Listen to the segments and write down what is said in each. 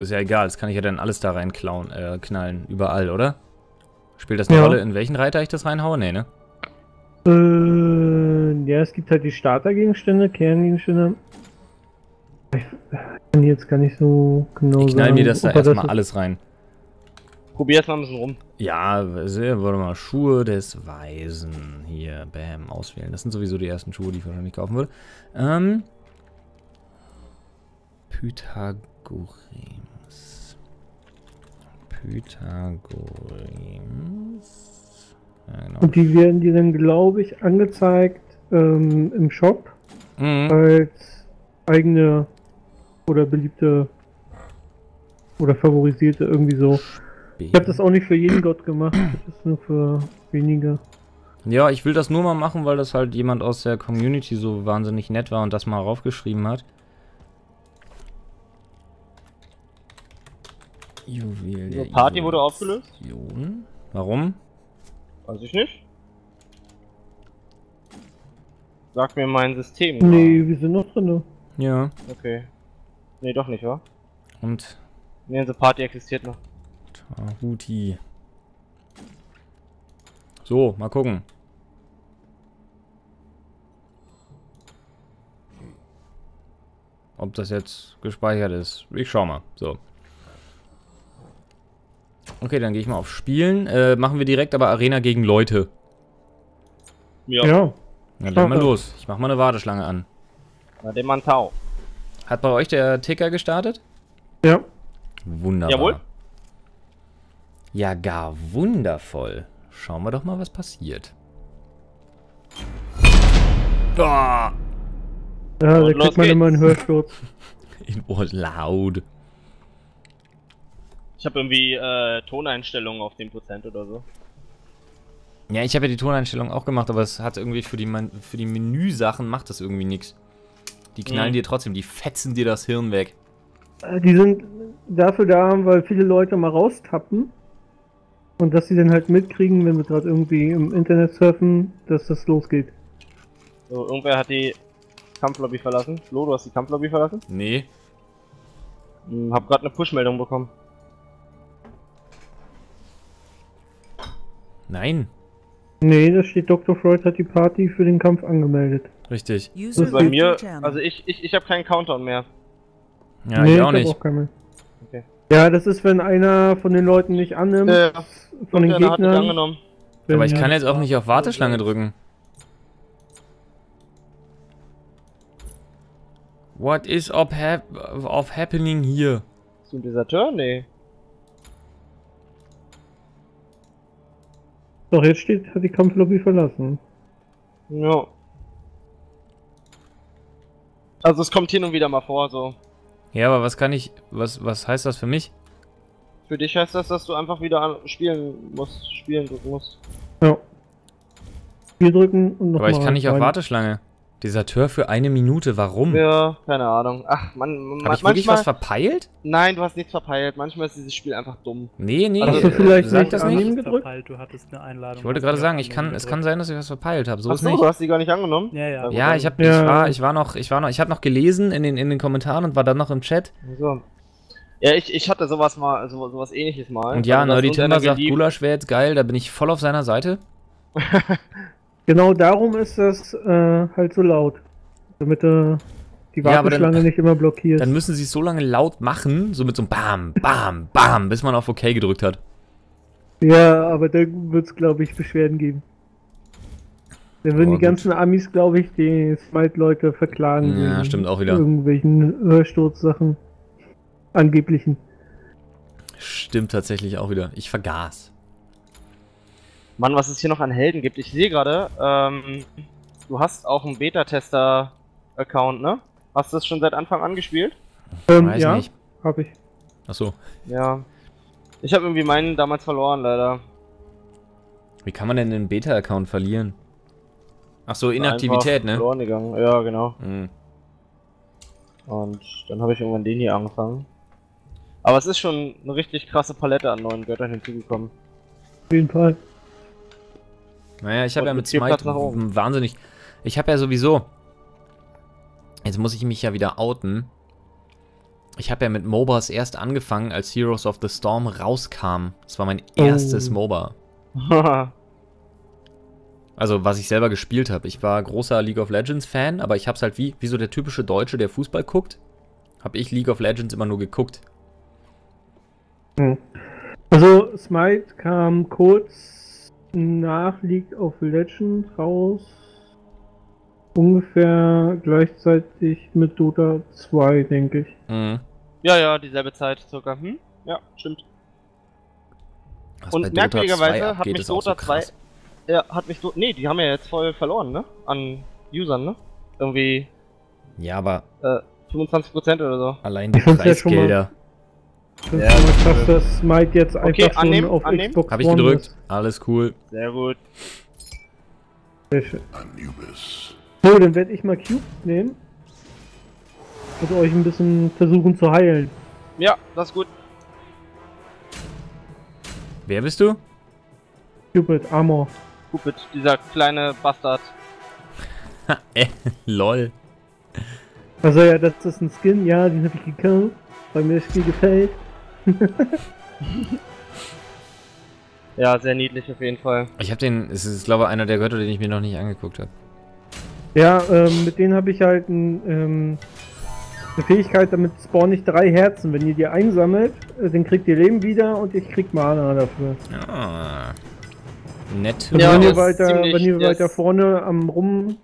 Ist ja egal, das kann ich ja dann alles da rein klauen, äh, knallen. Überall, oder? Spielt das eine Ja. Rolle, in welchen Reiter ich das reinhaue? Nee, ne? Äh, ja, es gibt halt die Startergegenstände, Kerngegenstände. Ich kann jetzt gar nicht so genau Ich knall sagen. mir das da er erstmal alles rein. Probier erst mal ein bisschen rum. Ja, sehr, warte mal, Schuhe des Weisen. Hier, bam, auswählen. Das sind sowieso die ersten Schuhe, die ich wahrscheinlich kaufen würde. Ähm. Pythagoreens. Pythagoreens. Ja, genau. Und die werden dir dann, glaube ich, angezeigt ähm, im Shop Mhm. als eigene oder beliebte oder favorisierte irgendwie so. Ich habe das auch nicht für jeden Gott gemacht, das nur für wenige. Ja, ich will das nur mal machen, weil das halt jemand aus der Community so wahnsinnig nett war und das mal raufgeschrieben hat. Juwel der Die Party wurde aufgelöst? Warum? Weiß ich nicht. Sag mir mein System. Nee, wir sind noch drin. Ja. Okay. Nee, doch nicht, wa? Und Nee, unsere Party existiert noch. Tahuti. So, mal gucken. Ob das jetzt gespeichert ist. Ich schau mal. So. Okay, dann gehe ich mal auf Spielen. Äh, machen wir direkt aber Arena gegen Leute. Ja. Ja. Dann mal Starter. los. Ich mach mal eine Warteschlange an. Na, den Mantau. Hat bei euch der Ticker gestartet? Ja. Wunderbar. Jawohl. Ja, gar wundervoll. Schauen wir doch mal, was passiert. Ah! Ja, da kriegt man immer einen Hörsturz. In oh, laut. Ich habe irgendwie äh, Toneinstellungen auf 10% oder so. Ja, ich habe ja die Toneinstellung auch gemacht, aber es hat irgendwie für die, Man- für die Menüsachen macht das irgendwie nichts. Die knallen Mhm. dir trotzdem, die fetzen dir das Hirn weg. Äh, Die sind dafür da, weil viele Leute mal raustappen. Und dass sie dann halt mitkriegen, wenn wir gerade irgendwie im Internet surfen, dass das losgeht. So, irgendwer hat die Kampflobby verlassen. Flo, du hast die Kampflobby verlassen? Nee. Hm, hab gerade eine Push-Meldung bekommen. Nein. Nee, da steht Dr. Freud hat die Party für den Kampf angemeldet. Richtig. Das ist bei mir, also ich, ich, ich habe keinen Countdown mehr. Ja, nee, ich auch hab nicht. Auch keinen. Okay. Ja, das ist, wenn einer von den Leuten nicht annimmt, Äh, von den Gegnern. Aber ich kann jetzt auch nicht auf Warteschlange drücken. What is up hap of happening here? Bist du ein Deserteur? Nee. Doch, jetzt steht, hat die Kampflobby verlassen. Ja. Also es kommt hin und wieder mal vor, so. Ja, aber was kann ich, was, was heißt das für mich? Für dich heißt das, dass du einfach wieder an spielen musst, spielen drücken musst. Ja. Hier drücken und noch Aber ich kann nicht auf rein. Warteschlange. Deserteur für eine Minute, warum? Ja, keine Ahnung. Ach, man, man Hab ich wirklich manchmal. was verpeilt? Nein, du hast nichts verpeilt. Manchmal ist dieses Spiel einfach dumm. Nee, nee, Hast du vielleicht sag nicht das nicht. gedrückt? Verpeilt, du hattest eine Einladung. Ich wollte gerade sagen, ich kann, es kann sein, dass ich was verpeilt habe. So Ach ist so, nicht. du hast die gar nicht angenommen? Ja, ja. Ja, ich habe, ich Ja. war, ich war noch, ich war noch, ich habe noch gelesen in den, in den Kommentaren und war dann noch im Chat. So. Ja, ich, ich hatte sowas mal, so, sowas ähnliches mal. Und ja, Also, Nerdy Timber sagt, Gulasch wäre jetzt geil, da bin ich voll auf seiner Seite. Genau darum ist das äh, halt so laut. Damit äh, die Ja, dann- Warteschlange nicht immer blockiert. Dann müssen sie es so lange laut machen, so mit so einem Bam, Bam, Bam, bis man auf OK gedrückt hat. Ja, aber da wird es, glaube ich, Beschwerden geben. Dann würden Aber die ganzen Amis, glaube ich, die Smite-Leute verklagen. Ja, stimmt auch wieder. Irgendwelchen Hörsturzsachen. Angeblichen. Stimmt tatsächlich auch wieder. Ich vergaß. Mann, was es hier noch an Helden gibt. Ich sehe gerade, ähm, du hast auch einen Beta-Tester-Account, ne? Hast du das schon seit Anfang an gespielt? Ähm, Weiß ja, nicht. hab ich. Achso. Ja. Ich habe irgendwie meinen damals verloren, leider. Wie kann man denn einen Beta-Account verlieren? Achso, Inaktivität, Einfach ne? Verloren gegangen. Ja, genau. Hm. Und dann habe ich irgendwann den hier angefangen. Aber es ist schon eine richtig krasse Palette an neuen Göttern hinzugekommen. Auf jeden Fall. Naja, ich habe ja mit Smite wahnsinnig. Ich habe ja sowieso. Jetzt muss ich mich ja wieder outen. Ich habe ja mit MOBAs erst angefangen, als Heroes of the Storm rauskam. Das war mein erstes Oh. MOBA. Also, was ich selber gespielt habe. Ich war großer League of Legends Fan, aber ich hab's halt wie, wie so der typische Deutsche, der Fußball guckt, habe ich League of Legends immer nur geguckt. Hm. Also, Smite kam kurz nach League of Legends raus. Ungefähr gleichzeitig mit Dota 2, denke ich. Mhm. ja, ja, dieselbe Zeit circa. Hm? Ja, stimmt. Was Und merkwürdigerweise 2 hat mich Dota 2 krass. Ja, hat mich so. Nee, die haben ja jetzt voll verloren, ne? An Usern, ne? Irgendwie Ja, aber äh, 25% oder so. allein die Preisgelder. Das ist Ja, schon das krass, dass Smite jetzt einfach Okay, schon annehmen, auf annehmen. Xbox Habe ich gedrückt. ist. Alles cool. Sehr gut. Sehr schön. So, dann werde ich mal Cube nehmen. Und euch ein bisschen versuchen zu heilen. Ja, das ist gut. Wer bist du? Cupid, Armor. Cupid, dieser kleine Bastard. äh, lol. Also ja, das ist ein Skin, ja, den habe ich gekauft, weil mir das Spiel gefällt. Ja, sehr niedlich auf jeden Fall. Ich habe den, es ist glaube ich einer der Götter, den ich mir noch nicht angeguckt habe. Ja, ähm, mit denen habe ich halt ein, ähm, eine Fähigkeit, damit spawnen nicht drei Herzen. Wenn ihr die einsammelt, äh, dann kriegt ihr Leben wieder und ich krieg Mana dafür. Ah. Nett. Und Ja, wenn der ihr weiter, ziemlich- wenn ihr weiter vorne am Rumnetzeln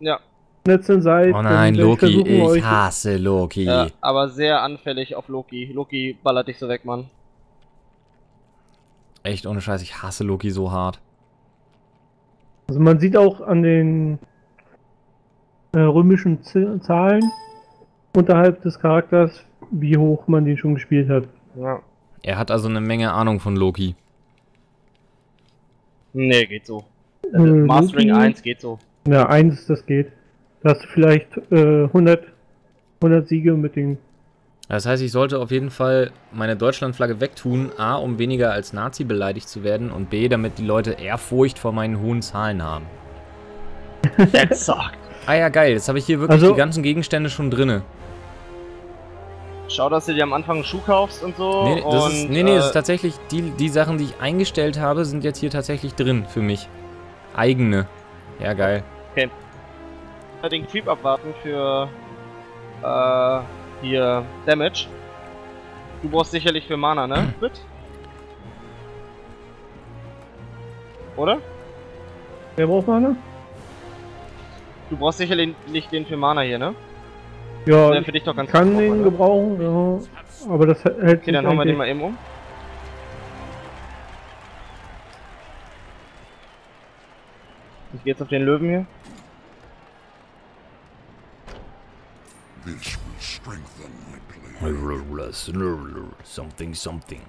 Ja, seid, Oh nein, Loki, ich euch- hasse Loki. ja, aber sehr anfällig auf Loki. Loki ballert dich so weg, Mann. Echt ohne Scheiß, ich hasse Loki so hart. Also man sieht auch an den äh, römischen Z Zahlen unterhalb des Charakters, wie hoch man den schon gespielt hat. Ja. Er hat also eine Menge Ahnung von Loki. Nee, geht so. Äh, Mastering Loki- 1 geht so. Ja, eins, das geht. Da hast du vielleicht äh, 100, 100 Siege mit den. Das heißt, ich sollte auf jeden Fall meine Deutschlandflagge wegtun. A, um weniger als Nazi beleidigt zu werden. Und B, damit die Leute Ehrfurcht vor meinen hohen Zahlen haben. Exakt. Ah ja, geil. Jetzt habe ich hier wirklich Also- die ganzen Gegenstände schon drinne. Schau, dass du dir am Anfang einen Schuh kaufst und so. Nee, das und, ist, nee, nee, das ist äh, tatsächlich, die, die Sachen, die ich eingestellt habe, sind jetzt hier tatsächlich drin für mich. Eigene. Ja, geil. Den Creep abwarten für äh, hier Damage. Du brauchst sicherlich für Mana, ne? Mit? Oder? Wer braucht Mana? Du brauchst sicherlich nicht den für Mana hier, ne? Ja, Der ich für dich doch ganz kann den oder? gebrauchen, ja. Aber das hält Okay, dann hauen wir den mal eben um. Ich geh jetzt auf den Löwen hier. This will strengthen my blade. Something, something.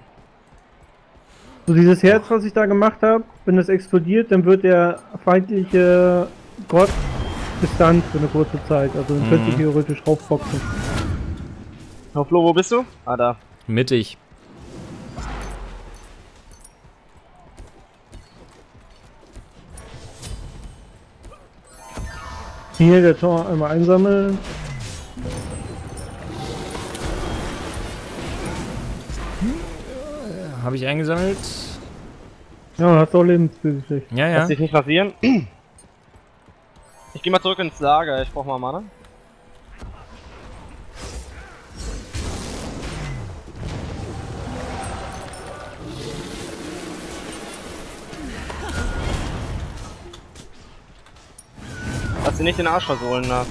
So dieses Herz, was ich da gemacht habe, wenn das explodiert, dann wird der feindliche Gott gestunt für eine kurze Zeit. Also dann könnte ich Mhm. theoretisch raufboxen. Auf Flo, wo bist du? Ah, da. Mittig. Hier der Tor einmal einsammeln. Habe ich eingesammelt? Ja, hat auch Lebensbeweglich. Ja, Lass ja. dich nicht rasieren. Ich geh mal zurück ins Lager, ich brauch mal Mana. Lass dir nicht den Arsch versohlen, na.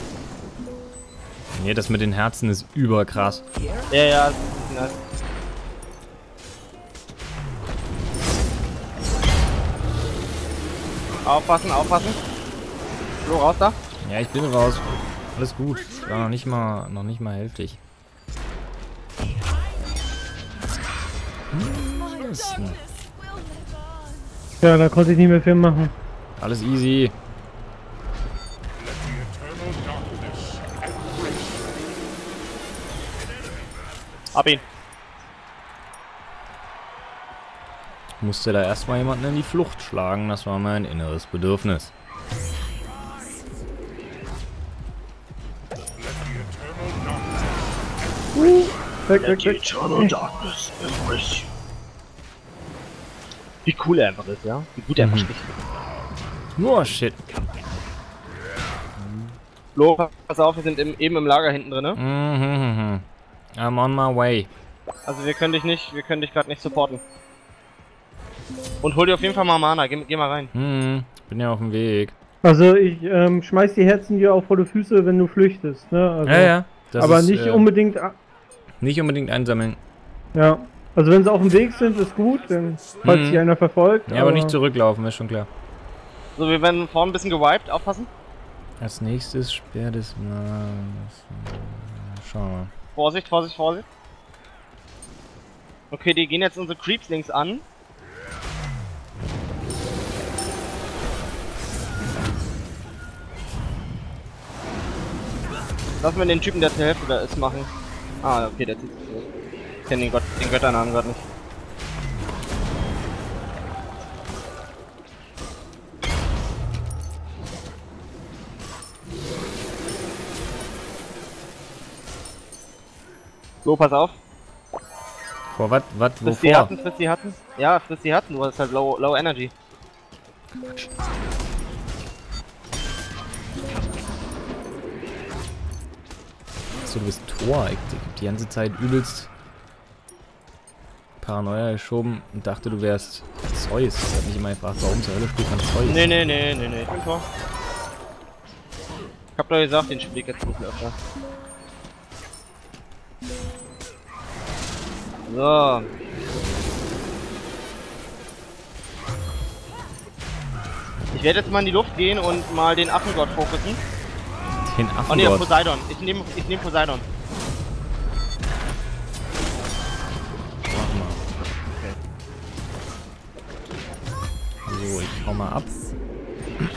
Nee, das mit den Herzen ist überkrass. Ja, ja, Aufpassen, aufpassen. Flo, raus da. Ja, ich bin raus. Alles gut. Ich war noch nicht mal, noch nicht mal hälftig. Hm, Ja, da konnte ich nicht mehr viel machen. Alles easy. Ab ihn. Musste da erstmal jemanden in die Flucht schlagen. Das war mein inneres Bedürfnis. Weg, weg, weg. Wie cool er einfach ist, ja? Wie gut er Mhm. einfach spricht. Oh, shit. Flo, pass auf, wir sind im, eben im Lager hinten drin, ne? Mhm. I'm on my way. Also wir können dich nicht, wir können dich gerade nicht supporten. Und hol dir auf jeden Fall mal Mana, geh, geh mal rein. Hm, bin ja auf dem Weg. Also ich ähm, schmeiß die Herzen dir auch vor die Füße, wenn du flüchtest, ne? Also, Ja, ja. Das aber ist, nicht äh, unbedingt. Nicht unbedingt einsammeln. Ja. Also wenn sie auf dem Weg sind, ist gut, wenn, falls sich einer verfolgt. Ja, aber nicht zurücklaufen, ist schon klar. So, wir werden vorne ein bisschen gewiped, aufpassen. Als nächstes Speer des Mages. Schauen wir mal. Vorsicht, Vorsicht, Vorsicht. Okay, die gehen jetzt unsere Creeps links an. Lassen wir den Typen, der zur Hälfte da ist, machen. Ah, okay, der zieht sich zurück. Ich kenn den, Gott, den Götternamen gerade nicht. So, pass auf. Vor was? Was? Frisst die Wovor? hatten, frisst die hatten. Ja, frisst die hatten, du hast halt low, low Energy. So, du bist Thor. Ich, hab die ganze Zeit übelst Paranoia geschoben und dachte, du wärst Zeus. Ich hab mich immer gefragt, warum zur Hölle spielt man Zeus? Nee, nee, nee, nee, nee, ich bin Tor. Ich hab doch gesagt, den spiel ich jetzt ein bisschen öfter. So. Ich werde jetzt mal in die Luft gehen und mal den Affengott fokussen. Den Oh ne. Poseidon. Ich nehme ich nehm Poseidon. Mach mal. So, ich hau mal ab.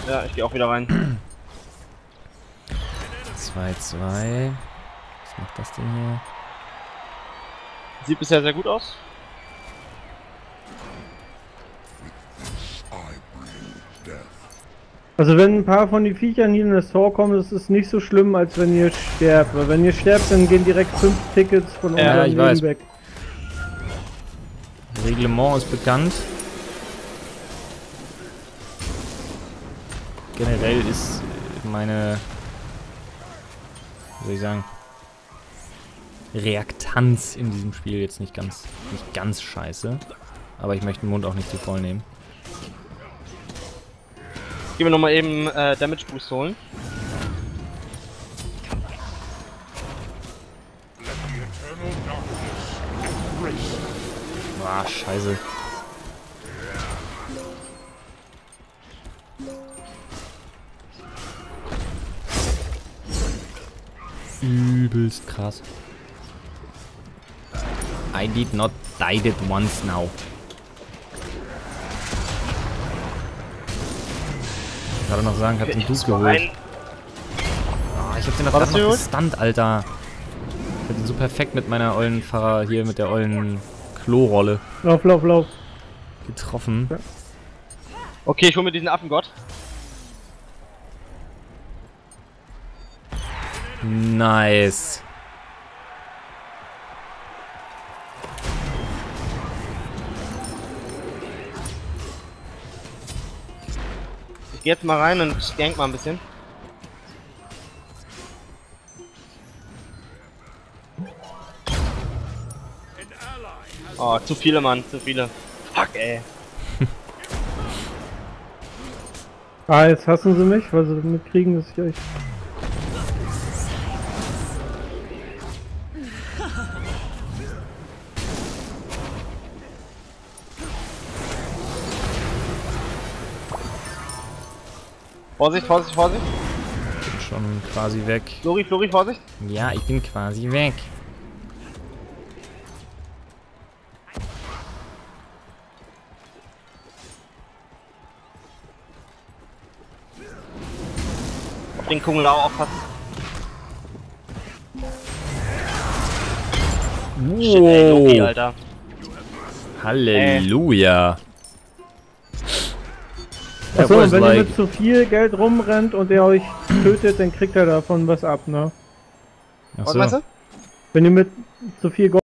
Ja, ich gehe auch wieder rein. 2, 2. Was macht das denn hier? Sieht bisher sehr gut aus. Also wenn ein paar von den Viechern hier in das Tor kommen, ist es nicht so schlimm, als wenn ihr sterbt. Weil wenn ihr sterbt, dann gehen direkt fünf Tickets von Ja, unserem ich Leben weiß. weg. Reglement ist bekannt. Generell ist meine, wie soll ich sagen, Reaktanz in diesem Spiel jetzt nicht ganz, nicht ganz scheiße. Aber ich möchte den Mund auch nicht zu voll nehmen. Gehen wir nochmal eben äh, Damage Boost holen. Ah, scheiße. Übelst krass. I did not died it once now. Ich wollte noch sagen, hab den Dude geholt. Ah, ich hab den doch Was gerade noch gestunt, Alter. Ich hab den so perfekt mit meiner ollen Fahrer hier, mit der ollen Klorolle Lauf, lauf, lauf. getroffen. Okay, ich hole mir diesen Affengott. Nice. Ich jetzt mal rein und gank mal ein bisschen. Oh, zu viele, Mann, zu viele. Fuck, ey. Ah, jetzt hassen sie mich, weil sie mitkriegen, dass ich euch... Vorsicht, Vorsicht, Vorsicht. Bin schon quasi weg. Flori, Flori, Vorsicht. Ja, ich bin quasi weg. Auf den Kungelau aufpassen. Shit, ey, Loki, Alter. Halleluja. Achso, und wenn like- ihr mit zu viel Geld rumrennt und er euch tötet, dann kriegt er davon was ab, ne? Was Achso. meinst du? Wenn ihr mit zu viel Gold